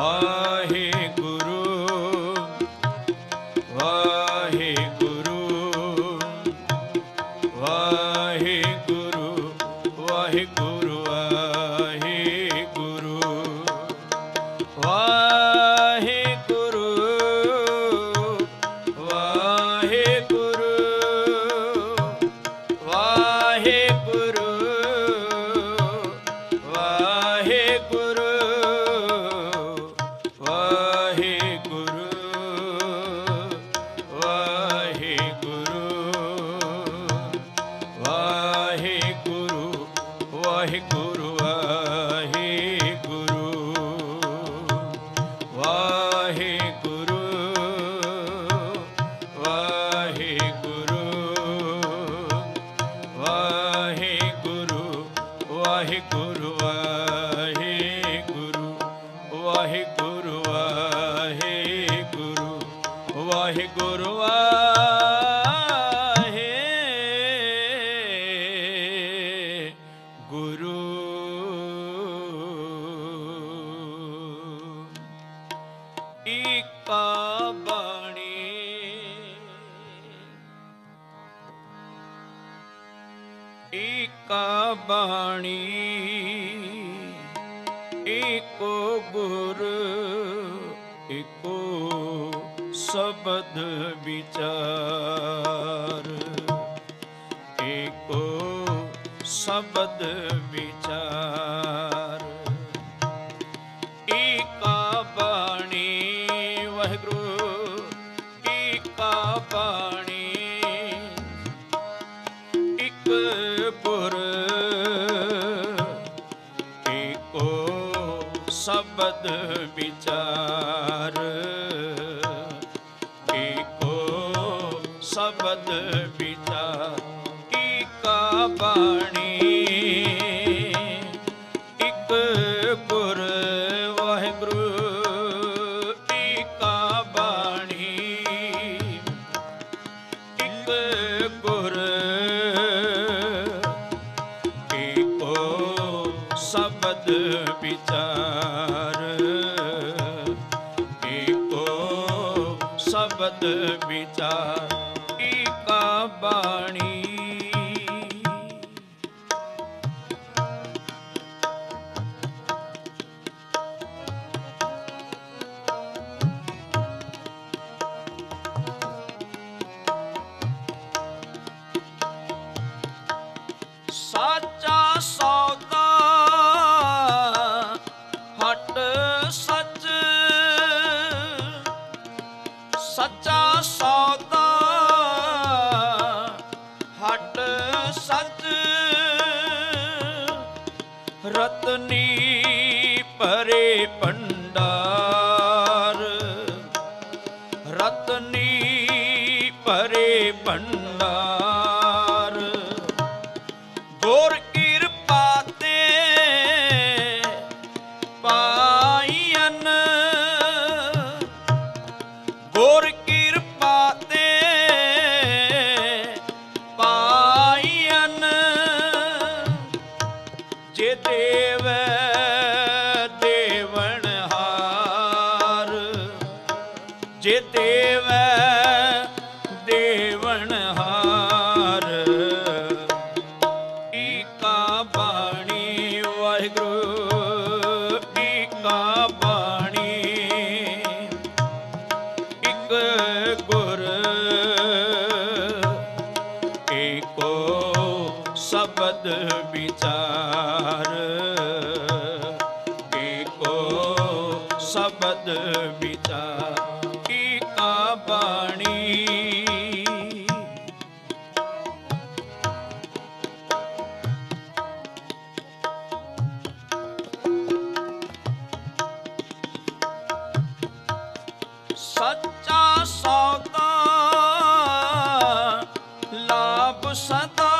Oh. ਸ਼ਬਦ ਵਿਚਾਰ। ਏਕੋ ਸ਼ਬਦ ਵਿਚਾਰ। રતની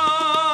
Oh.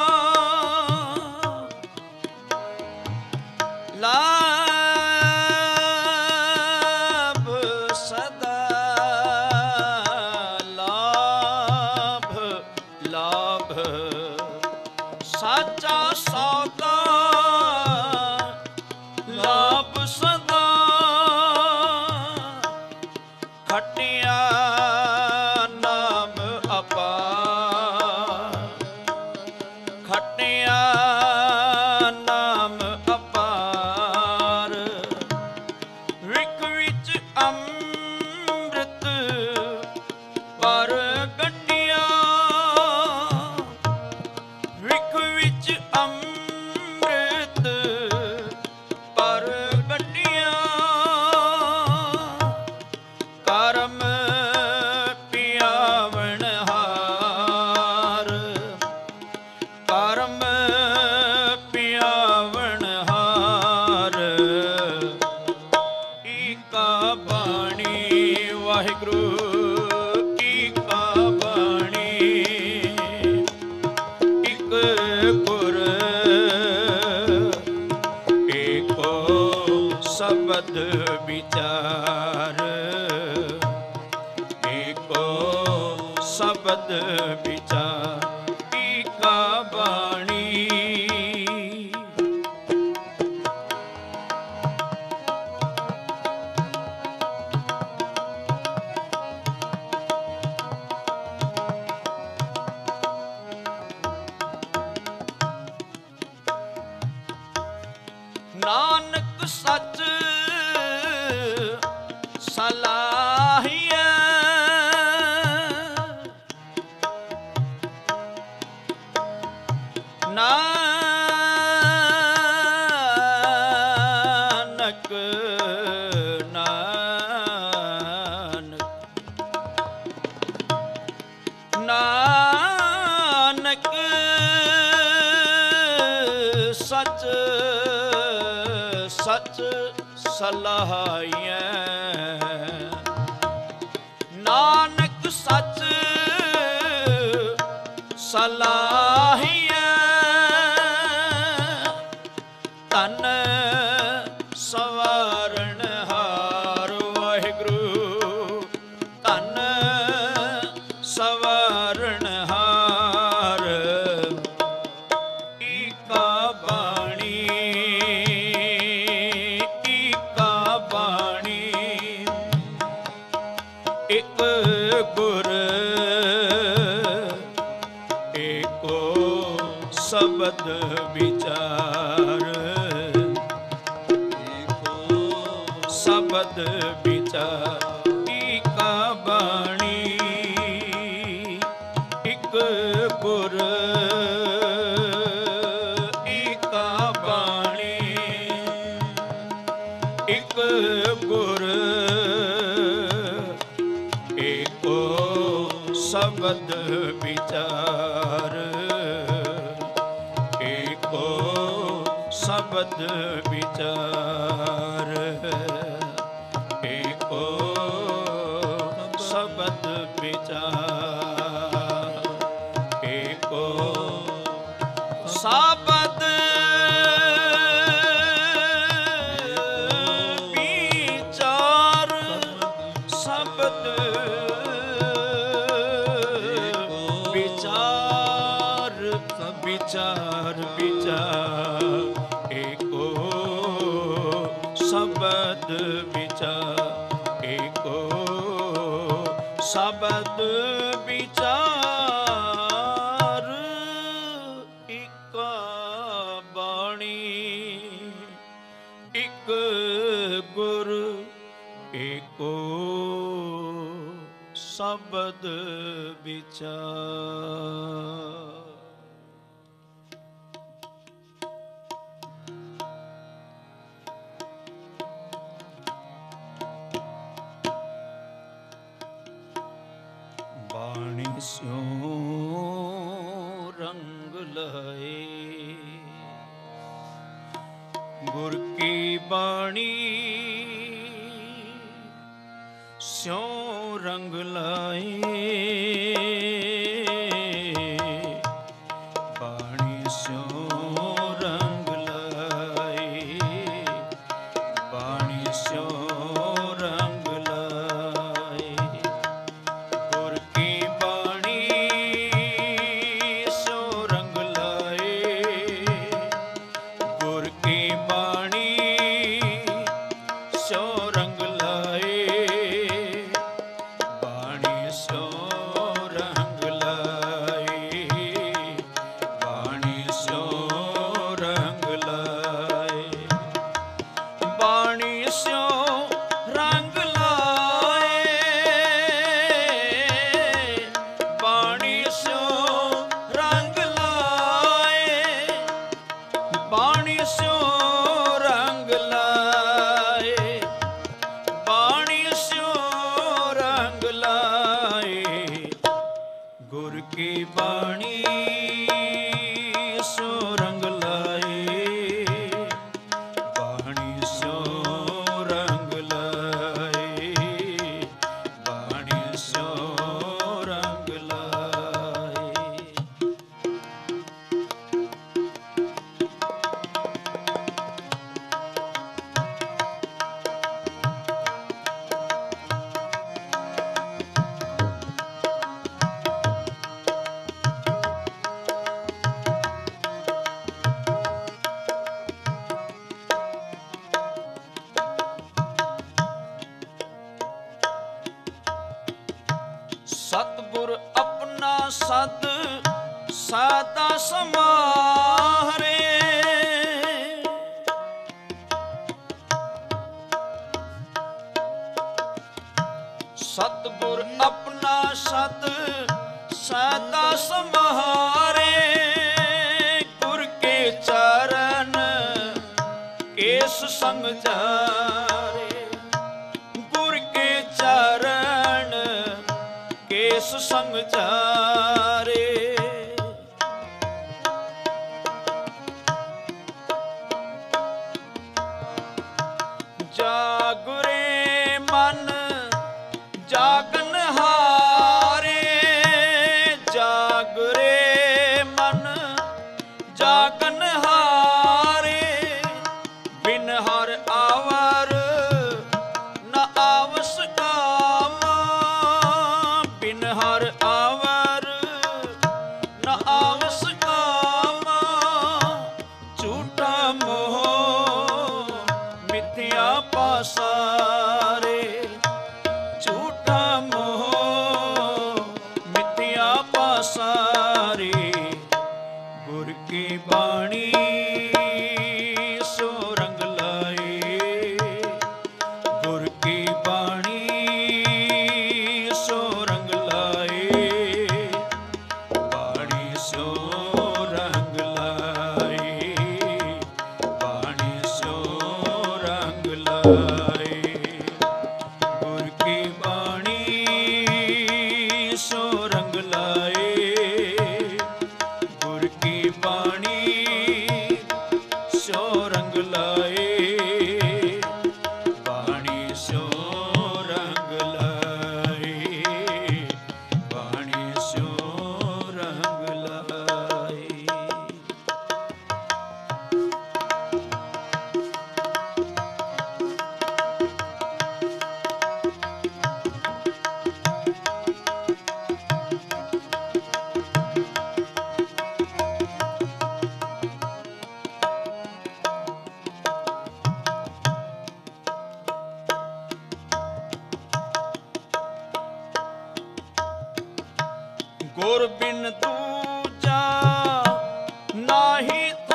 ਸ਼ਬਦ ਵਿਚਾਰ। ਸਿਉ ਰੰਗ ਲਏ ਗੁਰ ਬਾਣੀ ਸਿਉ ਰੰਗ ਲਾਏ No, oh, heat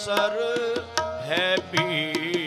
ਪਰਮੇਸ਼ਰ ਹੈ ਵੀ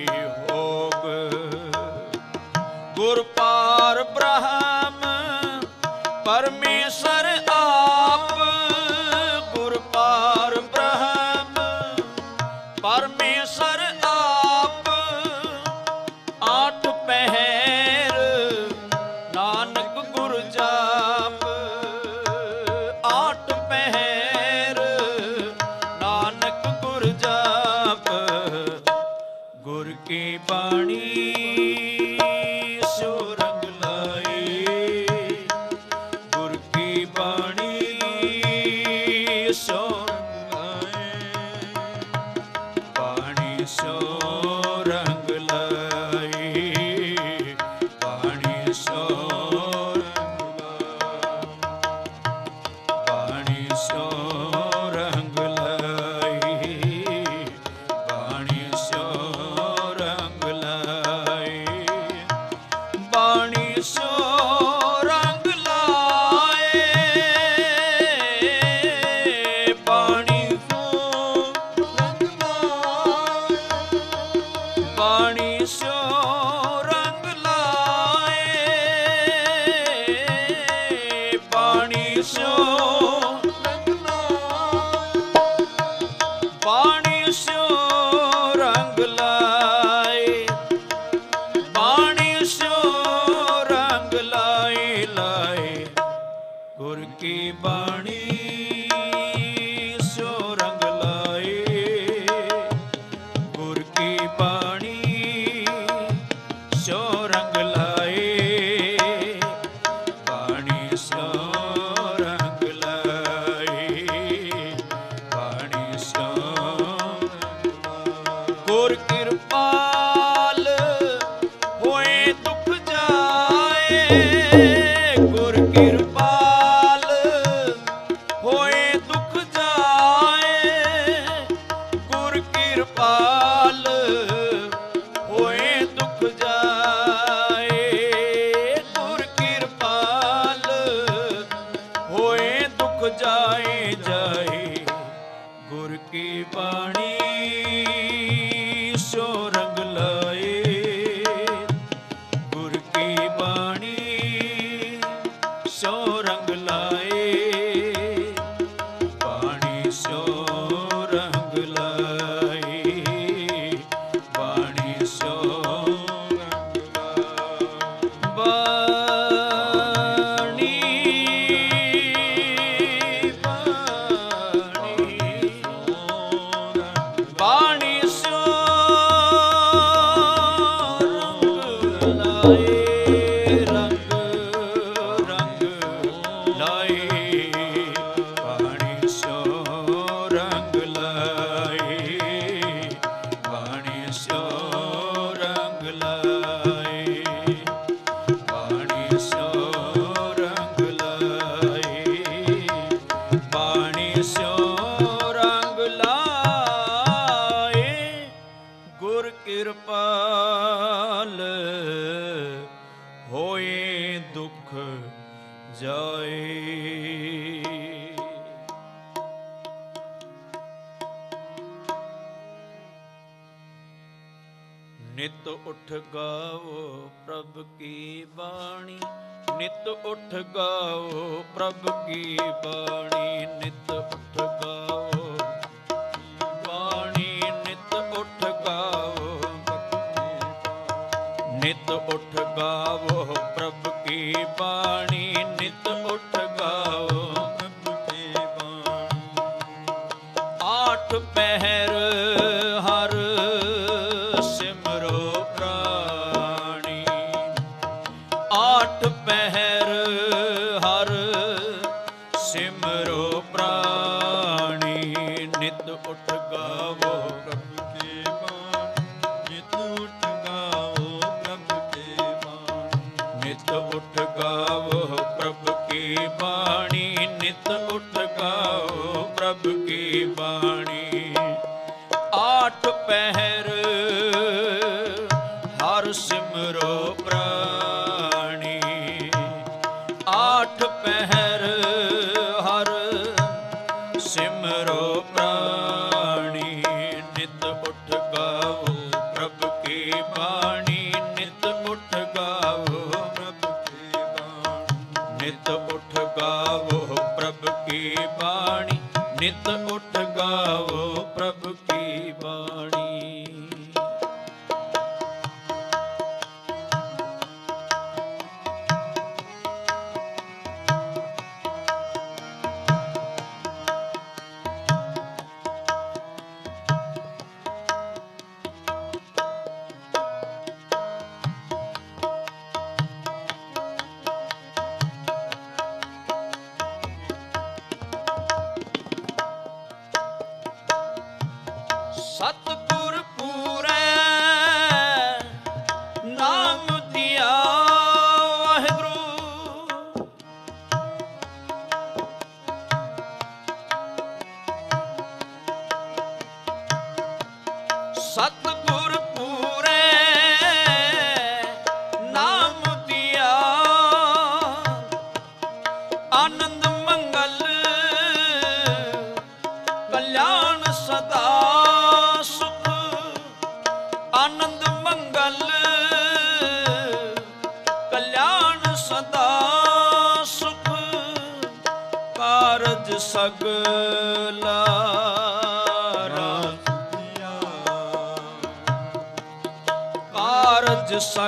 ਨਿਤ ਉਠ ਗਾਵੋ ਪ੍ਰਭ ਕੀ ਬਾਣੀ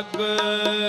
ਕਾਰਜ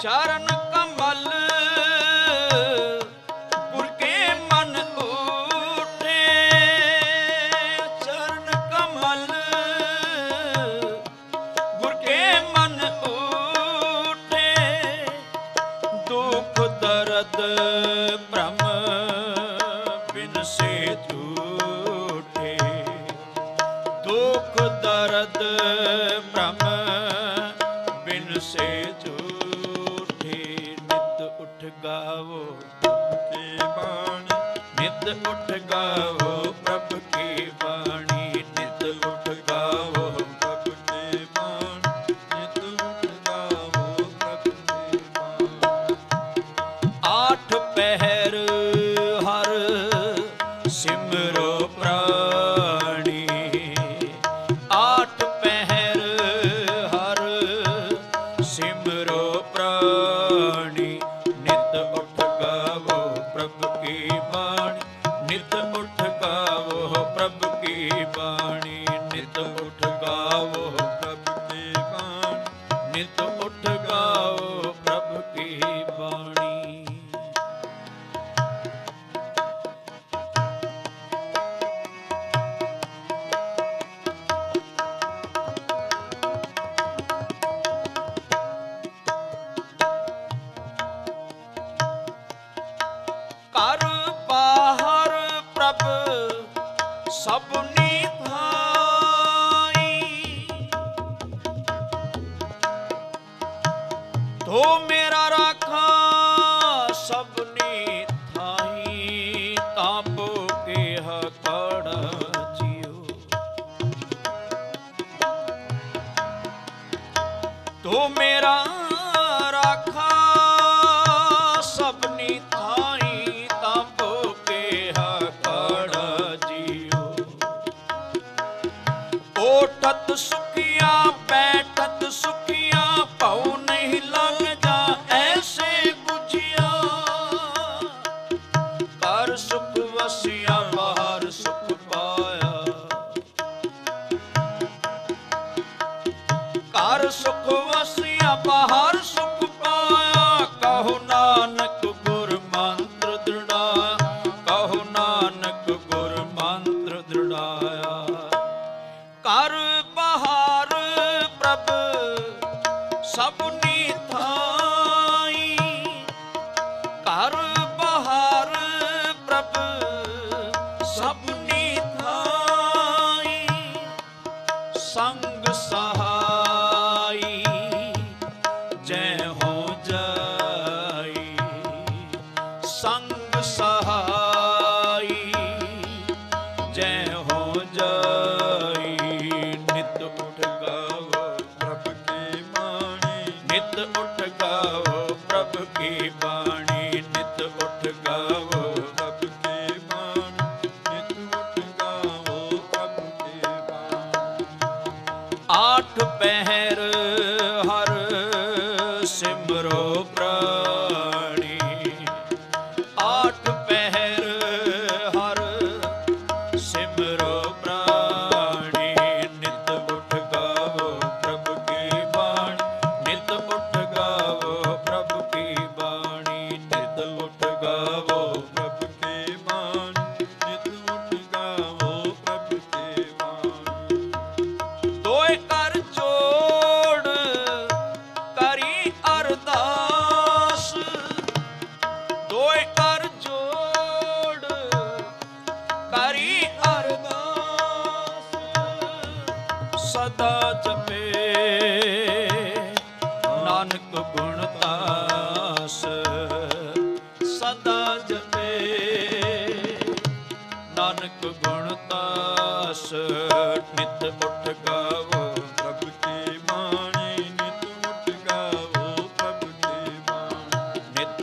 चरण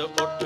ਉਠ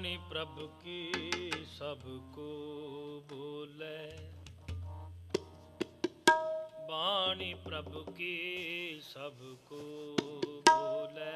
वाणी प्रभ की सबको बोले वाणी प्रभ की सबको बोले